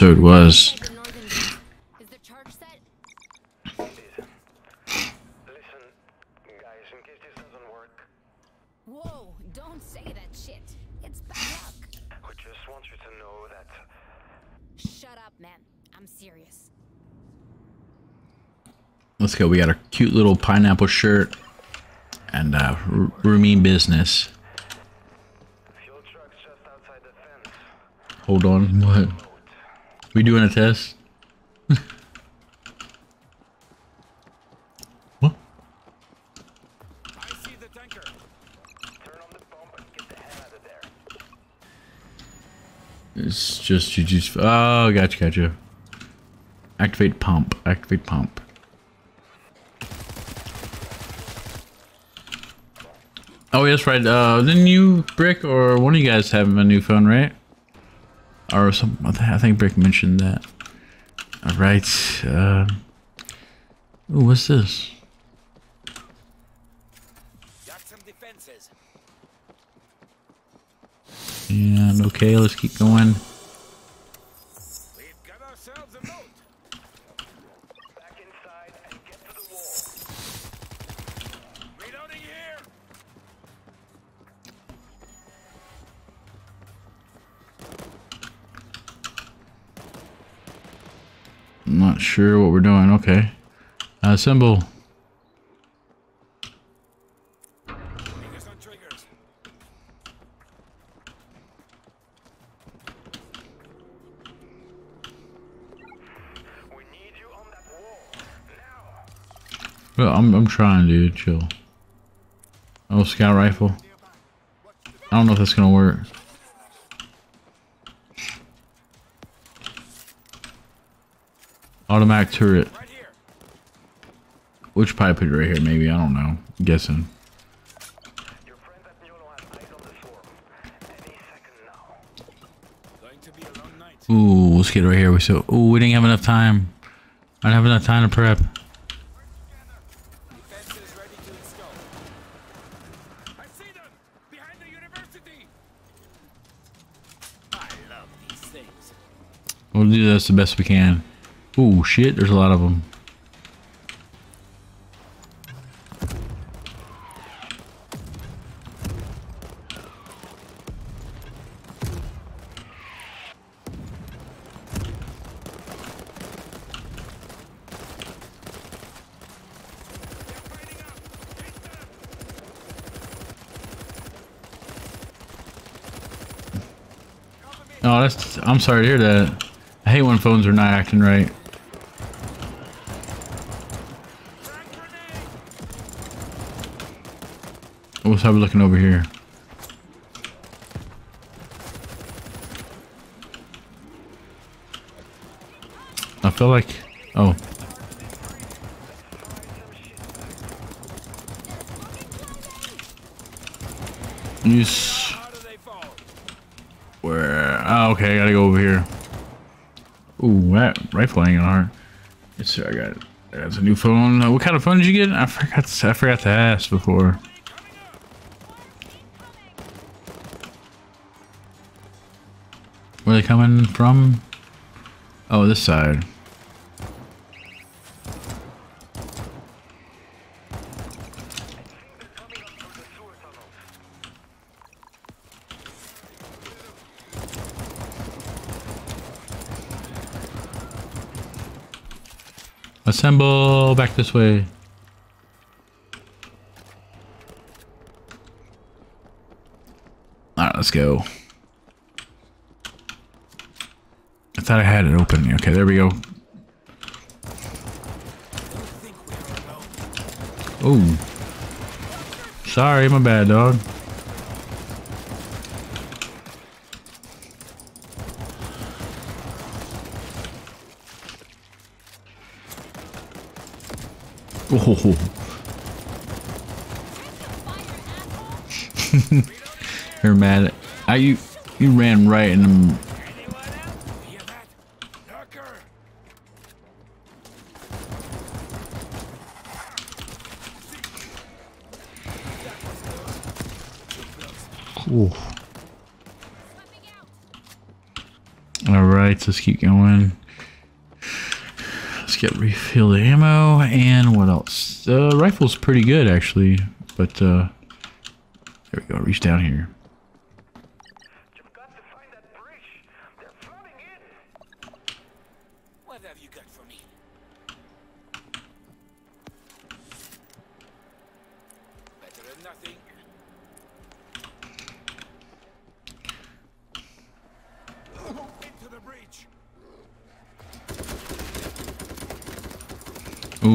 So it was. Let's go. We got a cute little pineapple shirt and uh, business. Hold on. What? We doing a test? what? I see the tanker. Turn on the and get the out of there. It's just you just. Oh, gotcha, gotcha. Activate pump. Activate pump. Oh, yes, right. Uh, didn't you, Brick, or one of you guys have a new phone, right? Or some. I thi- I think Brick mentioned that. All right. Uh, ooh, what's this? Got some defenses. And okay, let's keep going. Uh, now. Well, I'm I'm trying, dude. Chill. Oh, scout rifle. I don't know if that's gonna work. Automatic turret. Which pipe is right here? Maybe I don't know. I'm guessing. Ooh, let's get right here. We so. Ooh, we didn't have enough time. I didn't have enough time to prep. We'll do this the best we can. Ooh, shit. There's a lot of them. That's. I'm sorry to hear that. I hate when phones are not acting right. Let's have a looking over here. I feel like. Oh. Use. How do they fall? Where? Oh, okay, I gotta go over here. Ooh, that rifle ain't gonna hurt. Sir, I got. That's a new phone. Uh, what kind of phone did you get? I forgot. To, I forgot to ask before. Where they coming from? Oh, this side. Coming up through the sewer tunnels. Assemble back this way. Alright, let's go. I thought I had it open. Okay, there we go. Oh. Sorry, my bad, dog. Oh. You're mad. I you you ran right and I'm. Ooh. All right, let's keep going. Get refill the ammo and what else? The rifle's pretty good actually, but uh, there we go. Reach down here. You've got to find that bridge. They're flooding in. What have you got for me? Better than nothing. Into the breach.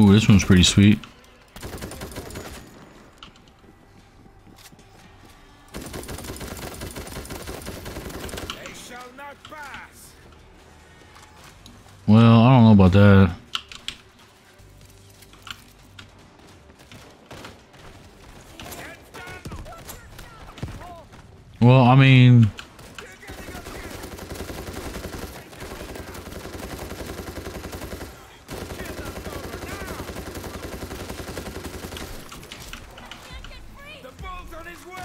Ooh, this one's pretty sweet. Well, I don't know about that. Well, I mean, You're getting up here. Kill that over now. The bull's on his way.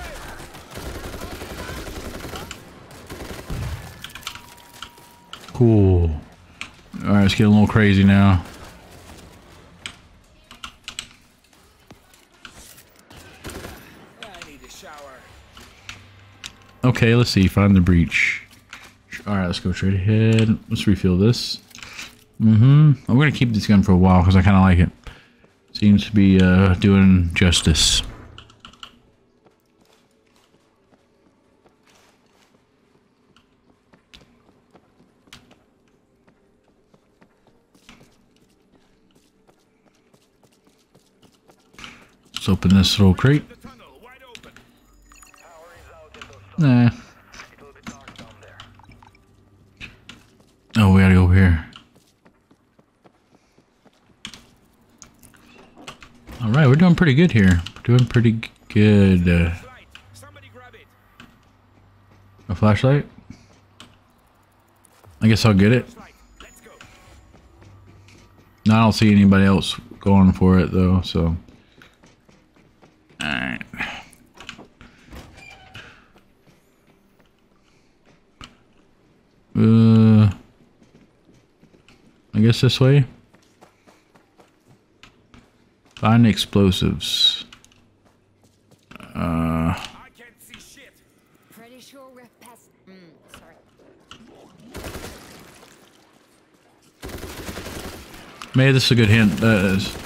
cool. All right, it's getting a little crazy now. Okay, let's see. Find the breach. All right, let's go straight ahead. Let's refill this. Mm-hmm. I'm gonna keep this gun for a while because I kind of like it. Seems to be uh, doing justice. In Nah. Be dark down there. Oh, we gotta go here. All right, we're doing pretty good here. Doing pretty good. Uh, a flashlight? I guess I'll get it. No, I don't see anybody else going for it though, so. Alright. Uh, I guess this way. Find explosives. Uh, I can't see shit. Pretty sure we're past. Mm, sorry. maybe this is a good hint. That is.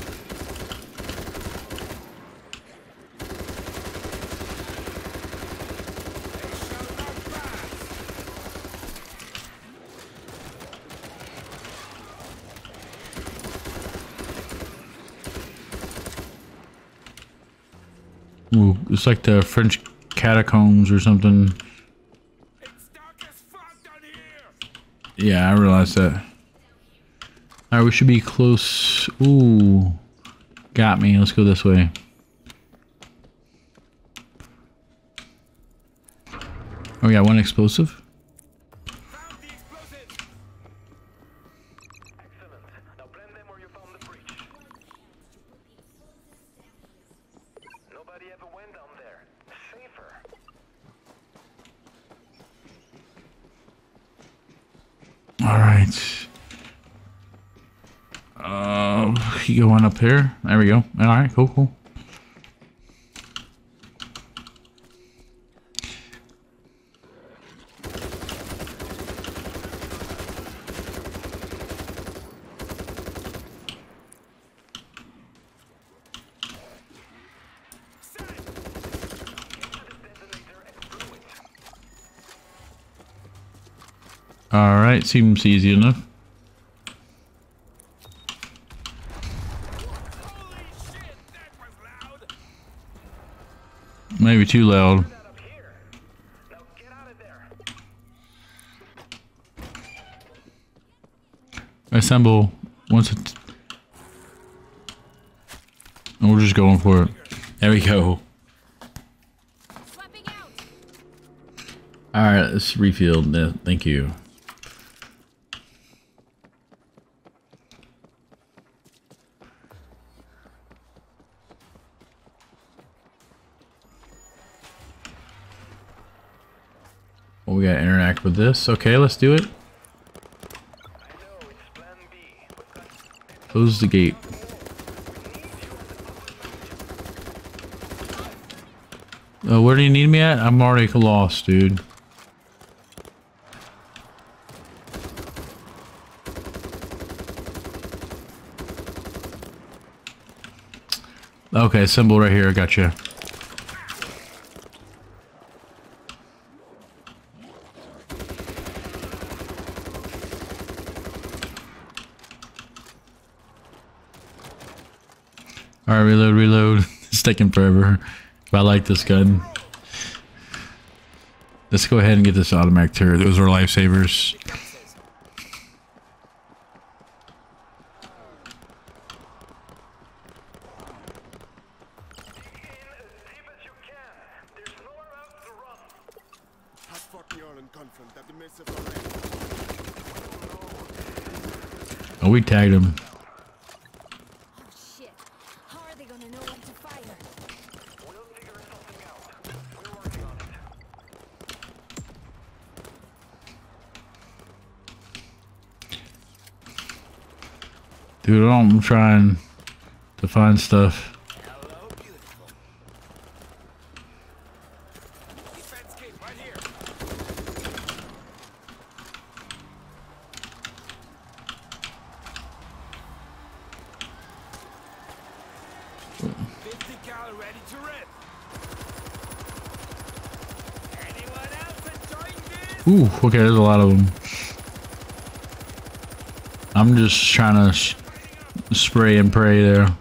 Ooh, it's like the French catacombs or something. Yeah, I realized that. Alright, we should be close. Ooh. Got me. Let's go this way. Oh, got one explosive. Alright. Uh, you go on up here. There we go. Alright, cool, cool. Alright, seems easy enough. Maybe too loud. Assemble once it. And we're just going for it. There we go. Alright, let's refill. Thank you. Gotta interact with this. Okay, let's do it. Close the gate. Oh, where do you need me at? I'm already lost, dude. Okay, symbol right here. Gotcha. Reload, reload. it's taking forever. But I like this gun. Let's go ahead and get this automatic turret. Those are lifesavers. deep as you can. There's nowhere else to run. Has Fort New Orleans confirmed that the missiles are ready? Oh, we tagged him. Oh shit. How are they gonna know when to fire? We'll figure something out. We're working on it. Dude, I'm trying to find stuff. Ooh, okay, there's a lot of them. I'm just trying to spray and pray there.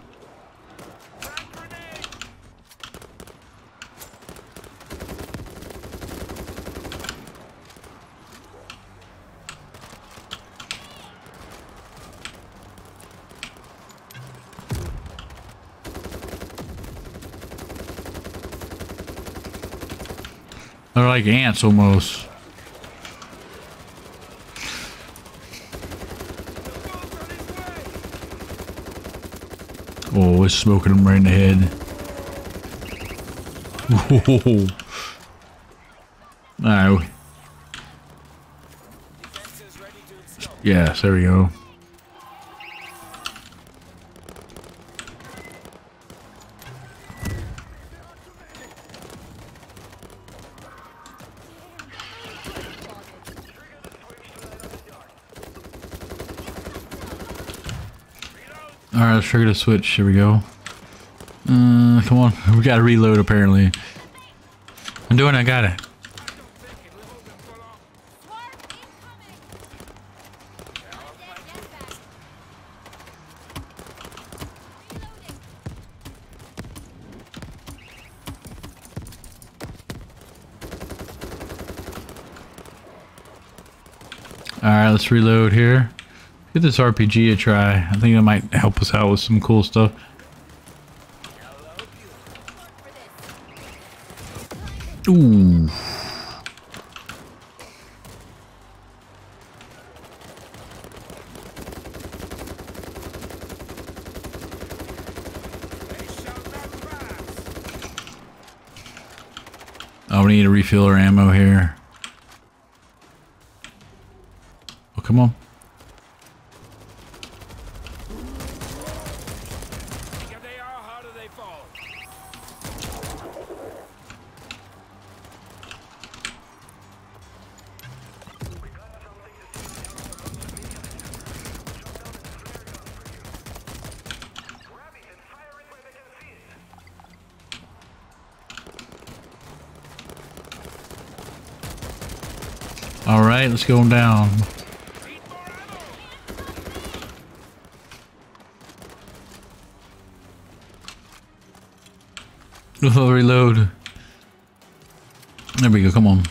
They're like ants almost. Bull's on his way. Oh, it's smoking them right in the head. To install. Yes, there we go. Alright, let's trigger the switch. Here we go. Uh, come on. We gotta reload apparently. I'm doing it, I got it. Alright, let's reload here. Give this RPG a try. I think that might help us out with some cool stuff. Ooh. Oh, we need to refill our ammo here. Oh, come on. Right, let's go down. Oh, reload. There we go. Come on.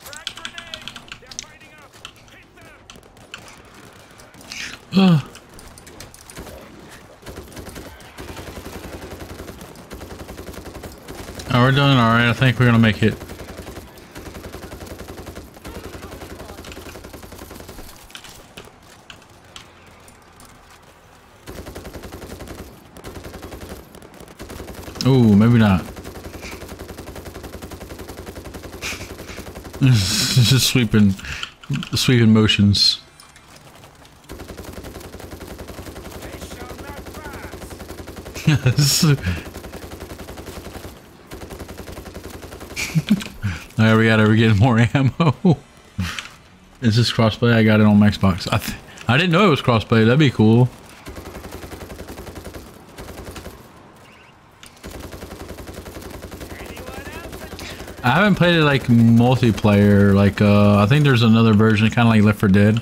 Frag grenade. They're fighting up. Hit them. Ah. Oh, we're doing all right. I think we're gonna make it. Oh, maybe not. Just sweeping, sweeping motions. Yes. Alright, we gotta we're more ammo. Is this crossplay? I got it on Xbox. I, I didn't know it was crossplay. That'd be cool. I haven't played it like multiplayer. Like, uh, I think there's another version, kind of like Left 4 Dead,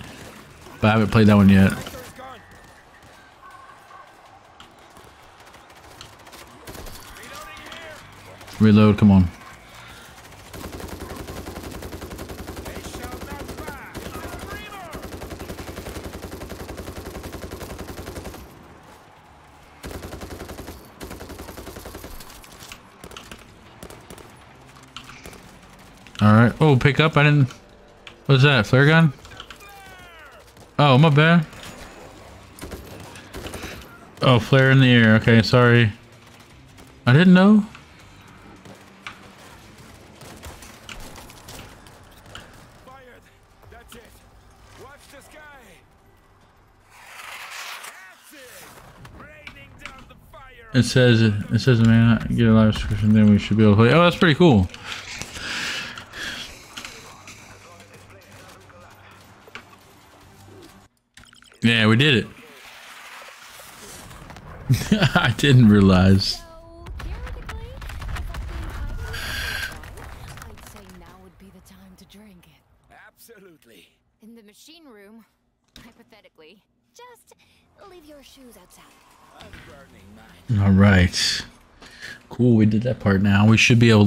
but I haven't played that one yet. Reload, come on. They shall not pass. Screamer. All right. Oh, pick up. I didn't. What's that? Flare gun? Oh, my bad. Oh, flare in the air. Okay, sorry. I didn't know. It says it says man get a live description. Then we should be able to play. Oh, that's pretty cool. Yeah, we did it. I didn't realize. So, theoretically, if I've been hiding I'd say now would be the time to drink it. Absolutely. In the machine room, hypothetically, just leave your shoes outside. I'm burning mine. All right. Cool. We did that part now. We should be able.